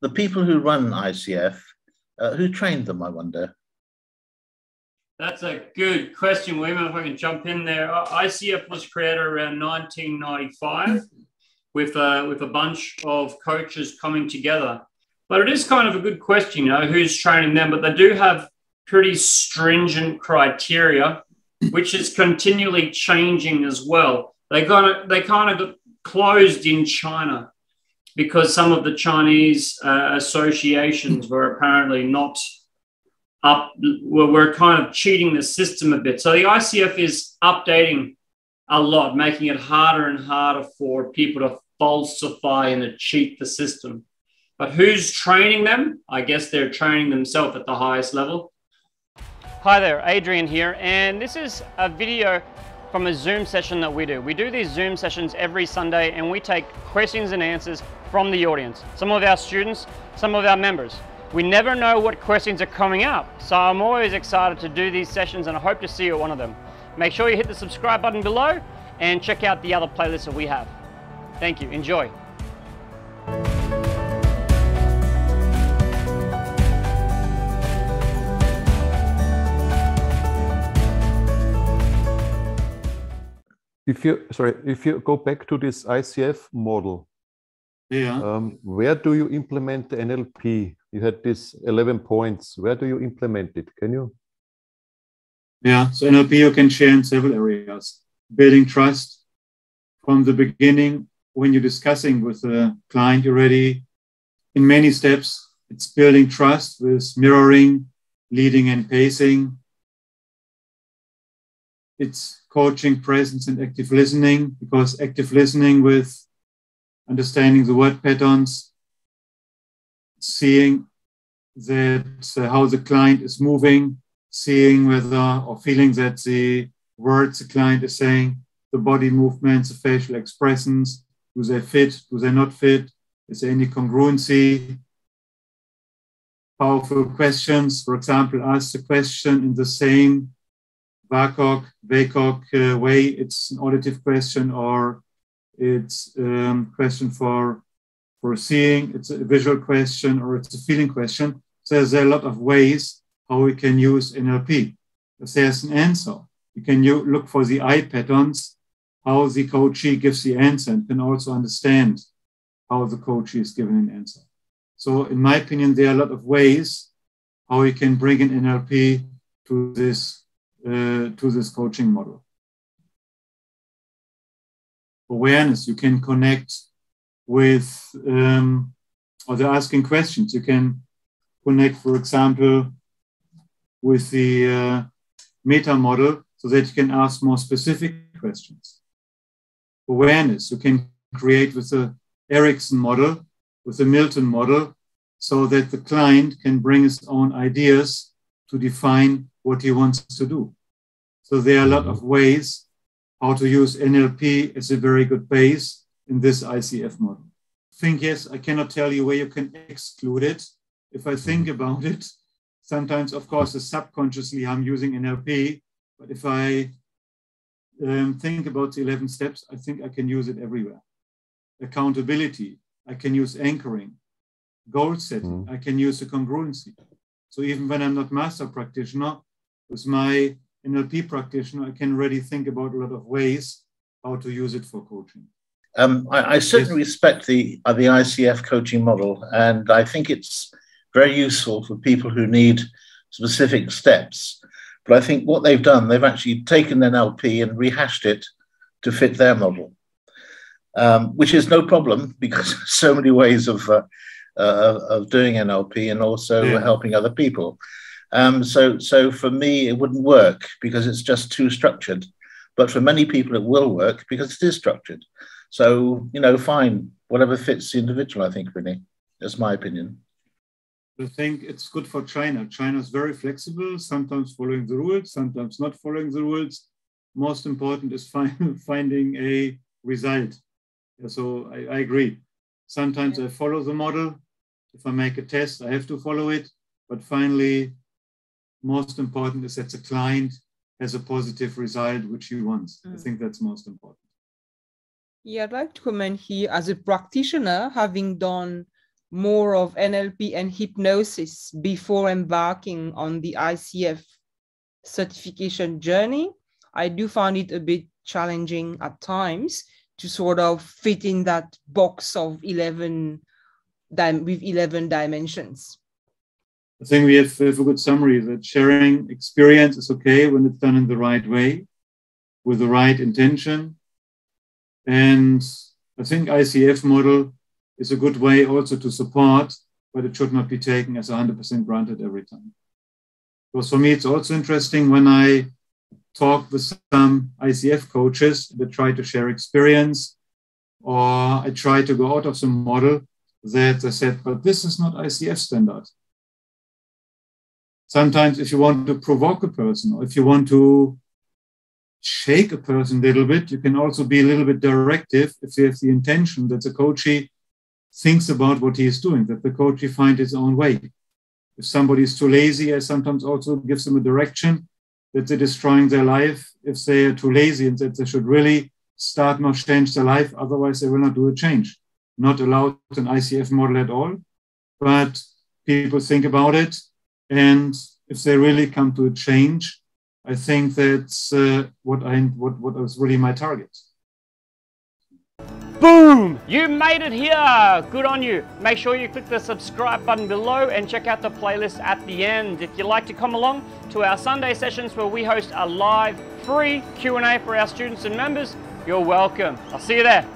the people who run ICF, uh, who trained them, I wonder? That's a good question, William. If I can jump in there, ICF was created around 1995 with a, with a bunch of coaches coming together. But it is kind of a good question, you know, who's training them. But they do have pretty stringent criteria, which is continually changing as well. They kind of they kind of got closed in China because some of the Chinese uh, associations were apparently not up we're kind of cheating the system a bit. So the ICF is updating a lot, making it harder and harder for people to falsify and to cheat the system. But who's training them? I guess they're training themselves at the highest level. Hi there, Adrian here, and this is a video from a Zoom session that we do. We do these Zoom sessions every Sunday and we take questions and answers from the audience, some of our students, some of our members. We never know what questions are coming up, so I'm always excited to do these sessions and I hope to see you at one of them. Make sure you hit the subscribe button below and check out the other playlists that we have. Thank you. Enjoy. If you sorry, if you go back to this ICF model, yeah, um, where do you implement the NLP? you had this 11 points. Where do you implement it? Can you? Yeah, so NLP you can share in several areas. Building trust from the beginning when you're discussing with a client already in many steps. It's building trust with mirroring, leading and pacing. It's coaching presence and active listening because active listening with understanding the word patterns seeing that uh, how the client is moving, seeing whether or feeling that the words the client is saying, the body movements, the facial expressions, do they fit, do they not fit, is there any congruency? Powerful questions, for example, ask the question in the same VAKOG, VAKOG uh, way, it's an auditive question or it's a um, question for for seeing, it's a visual question or it's a feeling question. So there's a lot of ways how we can use NLP. If there's an answer, you can look for the eye patterns, how the coachee gives the answer, and can also understand how the coachee is given an answer. So, in my opinion, there are a lot of ways how we can bring in NLP to this to this coaching model. Awareness, you can connect with, um, or they're asking questions. You can connect, for example, with the uh, meta model so that you can ask more specific questions. Awareness, you can create with the Erickson model, with the Milton model, so that the client can bring his own ideas to define what he wants to do. So there are a lot of ways how to use NLP as a very good base in this ICF model. Think, yes, I cannot tell you where you can exclude it. If I think mm-hmm. about it, sometimes, of course, subconsciously I'm using NLP, but if I um, think about the 11 steps, I think I can use it everywhere. Accountability, I can use anchoring, goal setting, mm. I can use the congruency. So even when I'm not master practitioner, with my NLP practitioner, I can already think about a lot of ways how to use it for coaching. Um, I, I, certainly respect the uh, the ICF coaching model, and I think it's very useful for people who need specific steps. But I think what they've done, they've actually taken NLP and rehashed it to fit their model, um, which is no problem because so many ways of uh, uh, of doing NLP and also yeah. helping other people. Um, so, so for me, it wouldn't work because it's just too structured. But for many people, it will work because it is structured. So, you know, fine, whatever fits the individual, I think, really. That's my opinion. I think it's good for China. China is very flexible, sometimes following the rules, sometimes not following the rules. Most important is find, finding a result. So I, I agree. Sometimes I follow the model. If I make a test, I have to follow it. But finally, most important is that the client has a positive result which he wants. Mm. I think that's most important. Yeah, I'd like to comment here as a practitioner, having done more of NLP and hypnosis before embarking on the ICF certification journey. I do find it a bit challenging at times to sort of fit in that box of 11 with 11 dimensions. I think we have, have a good summary that sharing experience is okay when it's done in the right way, with the right intention. And I think ICF model is a good way also to support, but it should not be taken as 100% granted every time. Because for me, it's also interesting when I talk with some ICF coaches that try to share experience, or I try to go out of the model that I said, but this is not ICF standard. Sometimes, if you want to provoke a person, or if you want to shake a person a little bit, you can also be a little bit directive if you have the intention that the coachee thinks about what he is doing, that the coachee find his own way. If somebody is too lazy, I sometimes also give them a direction that they're destroying their life if they are too lazy and that they should really start not change their life, otherwise they will not do a change. Not allowed an ICF model at all, but people think about it, and if they really come to a change, I think that's uh, what I what what was really my target. Boom! You made it here! Good on you. Make sure you click the subscribe button below and check out the playlist at the end. If you'd like to come along to our Sunday sessions where we host a live free Q&A for our students and members, you're welcome. I'll see you there.